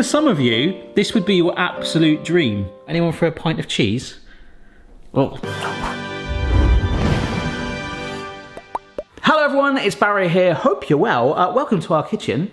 For some of you, this would be your absolute dream. Anyone for a pint of cheese? Oh. Hello everyone, it's Barry here. Hope you're well. Uh, welcome to our kitchen.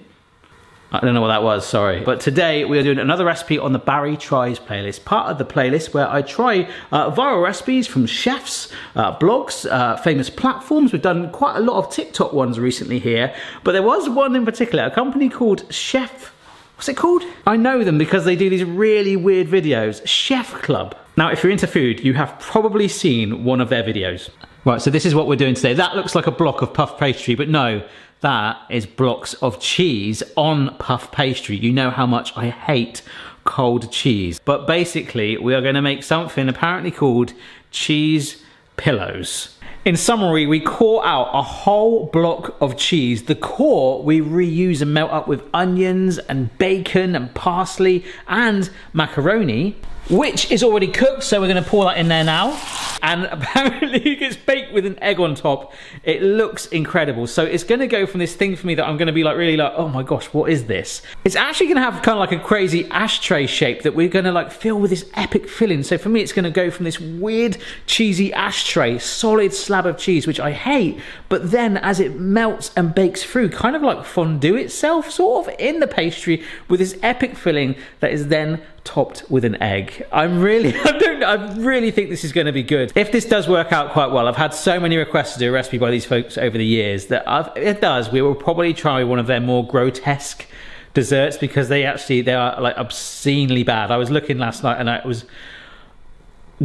I don't know what that was, sorry. But today we are doing another recipe on the Barry Tries playlist, part of the playlist where I try uh, viral recipes from chefs, uh, blogs, uh, famous platforms. We've done quite a lot of TikTok ones recently here, but there was one in particular, a company called Chef What's it called? I know them because they do these really weird videos. Chef Club. Now, if you're into food, you have probably seen one of their videos. Right, so this is what we're doing today. That looks like a block of puff pastry, but no, that is blocks of cheese on puff pastry. You know how much I hate cold cheese. But basically, we are gonna make something apparently called cheese pillows. In summary, we core out a whole block of cheese. The core we reuse and melt up with onions and bacon and parsley and macaroni which is already cooked, so we're gonna pour that in there now. And apparently it gets baked with an egg on top. It looks incredible. So it's gonna go from this thing for me that I'm gonna be like really like, oh my gosh, what is this? It's actually gonna have kind of like a crazy ashtray shape that we're gonna like fill with this epic filling. So for me, it's gonna go from this weird cheesy ashtray, solid slab of cheese, which I hate, but then as it melts and bakes through, kind of like fondue itself, sort of in the pastry with this epic filling that is then topped with an egg. I'm really, I don't, I really think this is going to be good. If this does work out quite well, I've had so many requests to do a recipe by these folks over the years that I've, it does. We will probably try one of their more grotesque desserts because they actually they are like obscenely bad. I was looking last night and I was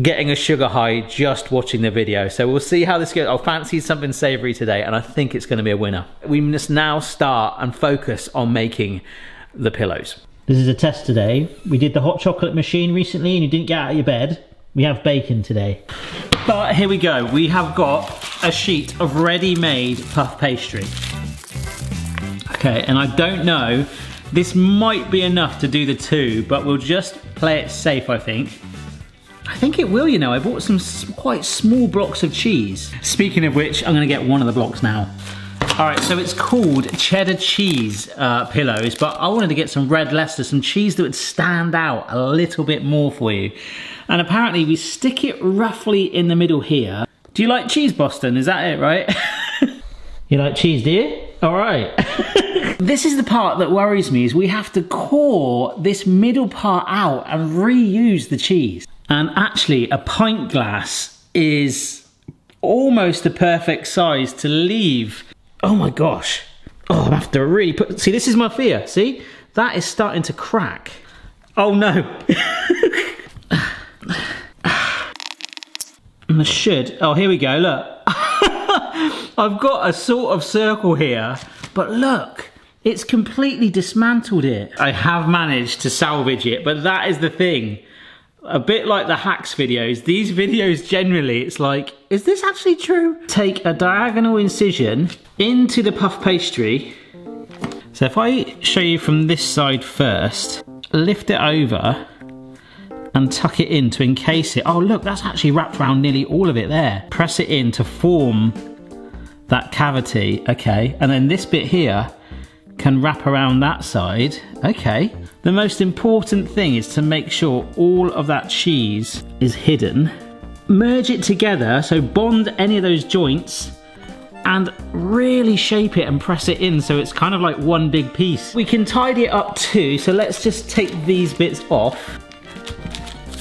getting a sugar high just watching the video. So we'll see how this goes. I fancy something savory today and I think it's going to be a winner. We must now start and focus on making the pillows. This is a test today. We did the hot chocolate machine recently and you didn't get out of your bed. We have bacon today. But here we go. We have got a sheet of ready-made puff pastry. Okay, and I don't know, this might be enough to do the two, but we'll just play it safe, I think. I think it will, you know. I bought some quite small blocks of cheese. Speaking of which, I'm gonna get one of the blocks now. All right, so it's called cheddar cheese uh, pillows, but I wanted to get some red Leicester, some cheese that would stand out a little bit more for you. And apparently we stick it roughly in the middle here. Do you like cheese, Boston? Is that it, right? you like cheese, do you? All right. this is the part that worries me is we have to core this middle part out and reuse the cheese. And actually a pint glass is almost the perfect size to leave Oh my gosh. Oh, I have to really put, see, this is my fear. See, that is starting to crack. Oh no. I should, oh, here we go, look. I've got a sort of circle here, but look, it's completely dismantled it. I have managed to salvage it, but that is the thing a bit like the hacks videos, these videos generally, it's like, is this actually true? Take a diagonal incision into the puff pastry. So if I show you from this side first, lift it over and tuck it in to encase it. Oh look, that's actually wrapped around nearly all of it there. Press it in to form that cavity, okay. And then this bit here can wrap around that side, okay. The most important thing is to make sure all of that cheese is hidden. Merge it together, so bond any of those joints and really shape it and press it in so it's kind of like one big piece. We can tidy it up too, so let's just take these bits off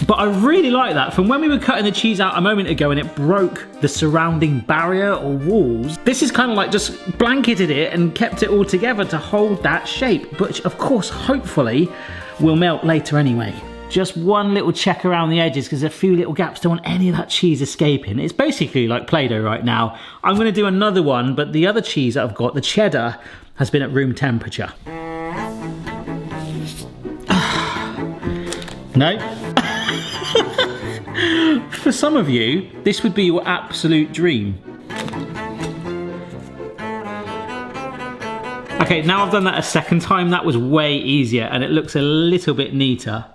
but I really like that. From when we were cutting the cheese out a moment ago and it broke the surrounding barrier or walls, this is kind of like just blanketed it and kept it all together to hold that shape, which of course, hopefully, will melt later anyway. Just one little check around the edges because a few little gaps don't want any of that cheese escaping. It's basically like Play-Doh right now. I'm gonna do another one, but the other cheese that I've got, the cheddar, has been at room temperature. no, For some of you, this would be your absolute dream. Okay, now I've done that a second time, that was way easier and it looks a little bit neater.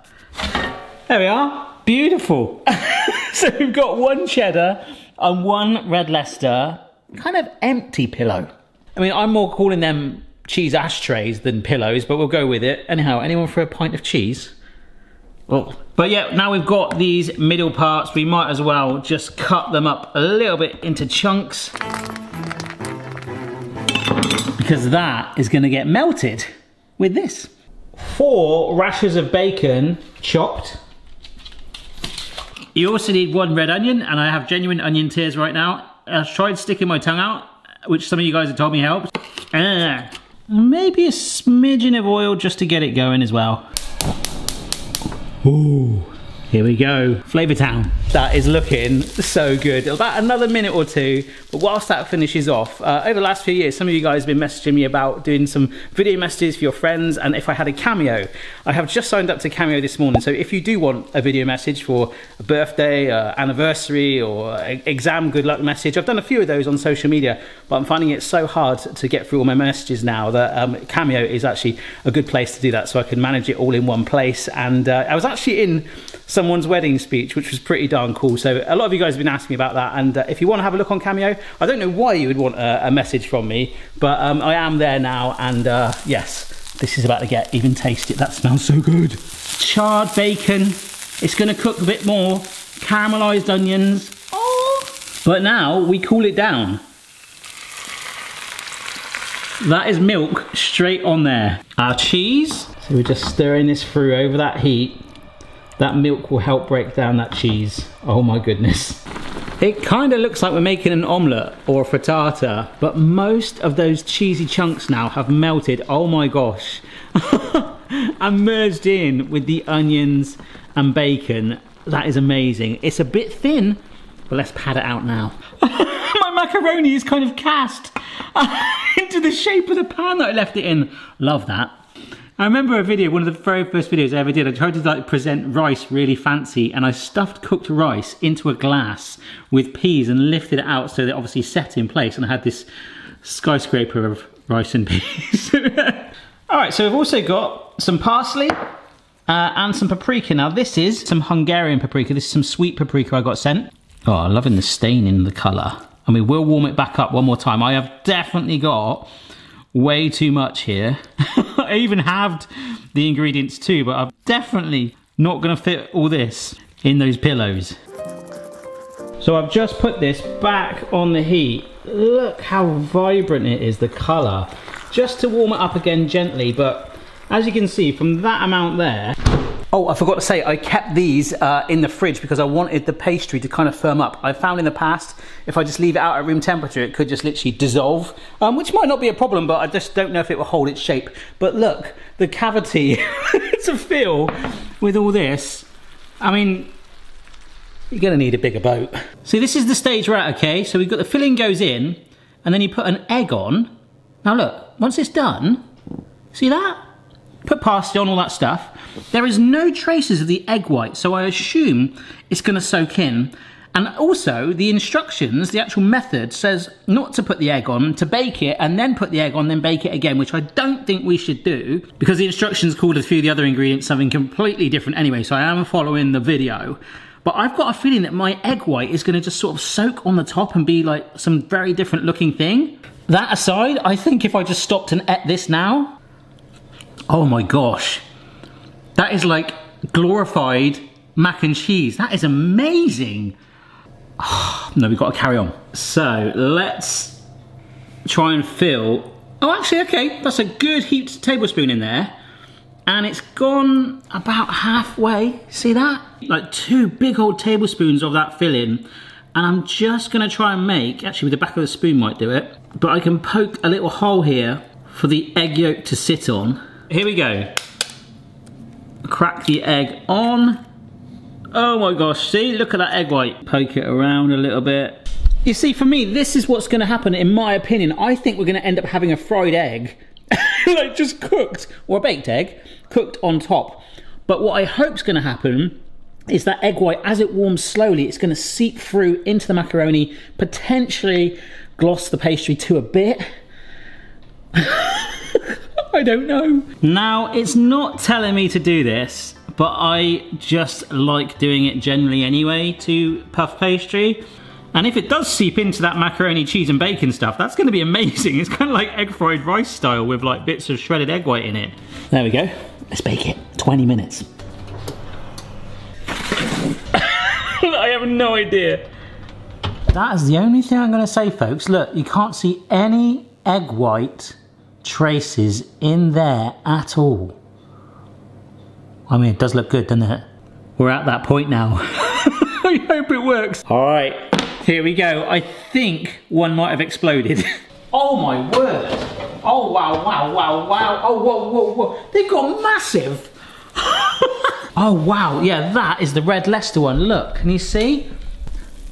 There we are, beautiful. so we've got one cheddar and one red Leicester, kind of empty pillow. I mean, I'm more calling them cheese ashtrays than pillows, but we'll go with it. Anyhow, anyone for a pint of cheese? Oh. But yeah, now we've got these middle parts, we might as well just cut them up a little bit into chunks because that is gonna get melted with this. Four rashers of bacon chopped. You also need one red onion, and I have genuine onion tears right now. I tried sticking my tongue out, which some of you guys have told me helps. Uh, maybe a smidgen of oil just to get it going as well. Ooh. Here we go, Flavor Town. That is looking so good. About another minute or two, but whilst that finishes off, uh, over the last few years, some of you guys have been messaging me about doing some video messages for your friends and if I had a cameo. I have just signed up to Cameo this morning, so if you do want a video message for a birthday, uh, anniversary, or exam good luck message, I've done a few of those on social media, but I'm finding it so hard to get through all my messages now that um, Cameo is actually a good place to do that so I can manage it all in one place. And uh, I was actually in someone's wedding speech, which was pretty darn cool. So a lot of you guys have been asking me about that. And uh, if you want to have a look on Cameo, I don't know why you would want a, a message from me, but um, I am there now. And uh, yes, this is about to get even tasted. That smells so good. Charred bacon. It's going to cook a bit more. Caramelized onions. Oh. But now we cool it down. That is milk straight on there. Our cheese. So we're just stirring this through over that heat. That milk will help break down that cheese. Oh my goodness. It kind of looks like we're making an omelette or a frittata, but most of those cheesy chunks now have melted. Oh my gosh. and merged in with the onions and bacon. That is amazing. It's a bit thin, but let's pad it out now. my macaroni is kind of cast into the shape of the pan that I left it in. Love that. I remember a video, one of the very first videos I ever did, I tried to like present rice really fancy and I stuffed cooked rice into a glass with peas and lifted it out so that obviously set in place and I had this skyscraper of rice and peas. All right, so we've also got some parsley uh, and some paprika. Now this is some Hungarian paprika. This is some sweet paprika I got sent. Oh, I'm loving the stain in the colour. And we will warm it back up one more time. I have definitely got way too much here. I even halved the ingredients too, but I'm definitely not gonna fit all this in those pillows. So I've just put this back on the heat. Look how vibrant it is, the color. Just to warm it up again gently, but as you can see from that amount there, Oh, I forgot to say, I kept these uh, in the fridge because I wanted the pastry to kind of firm up. I found in the past, if I just leave it out at room temperature, it could just literally dissolve, um, which might not be a problem, but I just don't know if it will hold its shape. But look, the cavity to fill with all this, I mean, you're gonna need a bigger boat. See, this is the stage we're at, okay? So we've got the filling goes in, and then you put an egg on. Now look, once it's done, see that? Put parsley on, all that stuff. There is no traces of the egg white, so I assume it's going to soak in. And also, the instructions, the actual method says not to put the egg on, to bake it, and then put the egg on, then bake it again, which I don't think we should do, because the instructions called a few of the other ingredients something completely different anyway, so I am following the video. But I've got a feeling that my egg white is going to just sort of soak on the top and be like some very different looking thing. That aside, I think if I just stopped and ate this now, oh my gosh, that is like glorified mac and cheese. That is amazing. Oh, no, we've got to carry on. So let's try and fill. Oh, actually, okay, that's a good heaped tablespoon in there. And it's gone about halfway. See that? Like two big old tablespoons of that filling. And I'm just gonna try and make, actually with the back of the spoon might do it, but I can poke a little hole here for the egg yolk to sit on. Here we go crack the egg on. Oh my gosh, see, look at that egg white. Poke it around a little bit. You see, for me, this is what's gonna happen in my opinion. I think we're gonna end up having a fried egg, like just cooked, or a baked egg, cooked on top. But what I hope's gonna happen is that egg white, as it warms slowly, it's gonna seep through into the macaroni, potentially gloss the pastry to a bit. I don't know. Now, it's not telling me to do this, but I just like doing it generally anyway to puff pastry. And if it does seep into that macaroni, cheese and bacon stuff, that's going to be amazing. It's kind of like egg fried rice style with like bits of shredded egg white in it. There we go. Let's bake it. 20 minutes. I have no idea. That is the only thing I'm going to say, folks. Look, you can't see any egg white traces in there at all. I mean, it does look good, doesn't it? We're at that point now. I hope it works. All right, here we go. I think one might have exploded. oh my word. Oh, wow, wow, wow, wow. Oh, whoa, whoa, whoa. They've got massive. oh, wow. Yeah, that is the red Leicester one. Look, can you see?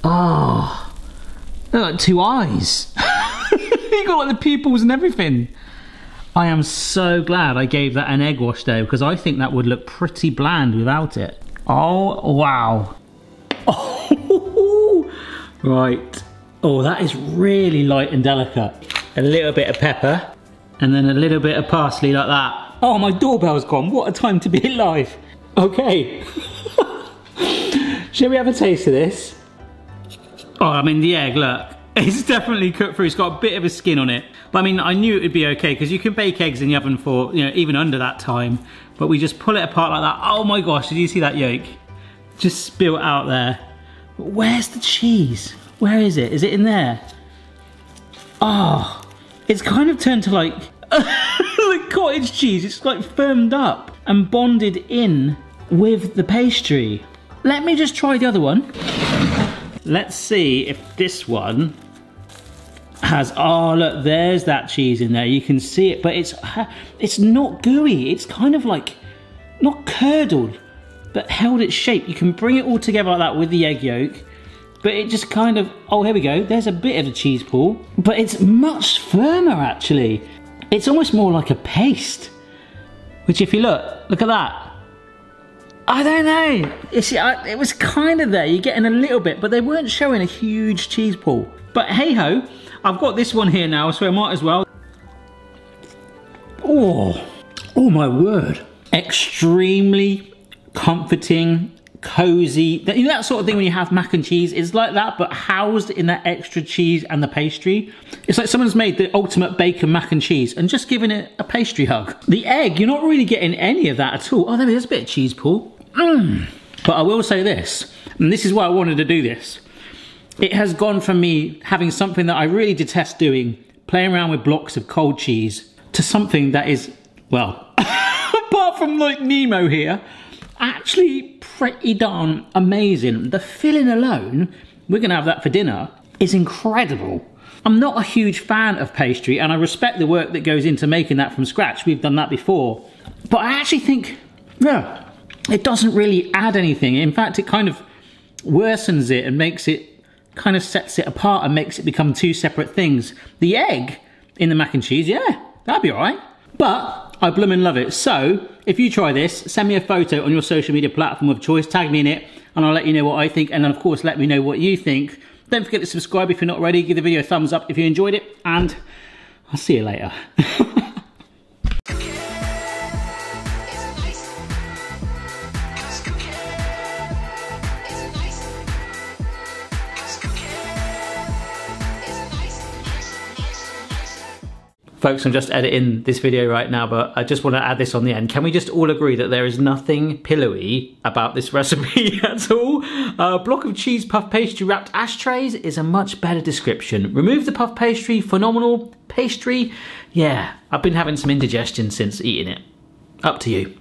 Oh, look, two eyes. you got like the pupils and everything. I am so glad I gave that an egg wash though, because I think that would look pretty bland without it. Oh, wow. Oh, right. Oh, that is really light and delicate. A little bit of pepper, and then a little bit of parsley like that. Oh, my doorbell's gone. What a time to be alive. Okay. Shall we have a taste of this? Oh, I mean, the egg, look. It's definitely cooked through. It's got a bit of a skin on it. But I mean, I knew it would be okay because you can bake eggs in the oven for, you know, even under that time. But we just pull it apart like that. Oh my gosh, did you see that yolk? Just spilt out there. Where's the cheese? Where is it? Is it in there? Oh, it's kind of turned to like, like cottage cheese. It's like firmed up and bonded in with the pastry. Let me just try the other one. Let's see if this one has oh look there's that cheese in there you can see it but it's it's not gooey it's kind of like not curdled but held its shape you can bring it all together like that with the egg yolk but it just kind of oh here we go there's a bit of a cheese pool but it's much firmer actually it's almost more like a paste which if you look look at that I don't know. See, I, it was kind of there. You're getting a little bit, but they weren't showing a huge cheese pool. But hey ho, I've got this one here now, so I might as well. Oh, oh my word. Extremely comforting, cozy. You know that sort of thing when you have mac and cheese? It's like that, but housed in that extra cheese and the pastry. It's like someone's made the ultimate bacon mac and cheese and just given it a pastry hug. The egg, you're not really getting any of that at all. Oh, there is a bit of cheese pool. Mm. But I will say this, and this is why I wanted to do this it has gone from me having something that I really detest doing, playing around with blocks of cold cheese, to something that is, well, apart from like Nemo here, actually pretty darn amazing. The filling alone, we're gonna have that for dinner, is incredible. I'm not a huge fan of pastry and I respect the work that goes into making that from scratch. We've done that before. But I actually think, yeah, it doesn't really add anything. In fact, it kind of worsens it and makes it kind of sets it apart and makes it become two separate things. The egg in the mac and cheese, yeah, that'd be all right. But I bloomin' love it. So if you try this, send me a photo on your social media platform of choice, tag me in it, and I'll let you know what I think. And then of course, let me know what you think. Don't forget to subscribe if you're not already. Give the video a thumbs up if you enjoyed it, and I'll see you later. Folks, I'm just editing this video right now, but I just want to add this on the end. Can we just all agree that there is nothing pillowy about this recipe at all? A block of cheese puff pastry wrapped ashtrays is a much better description. Remove the puff pastry, phenomenal. Pastry, yeah, I've been having some indigestion since eating it. Up to you.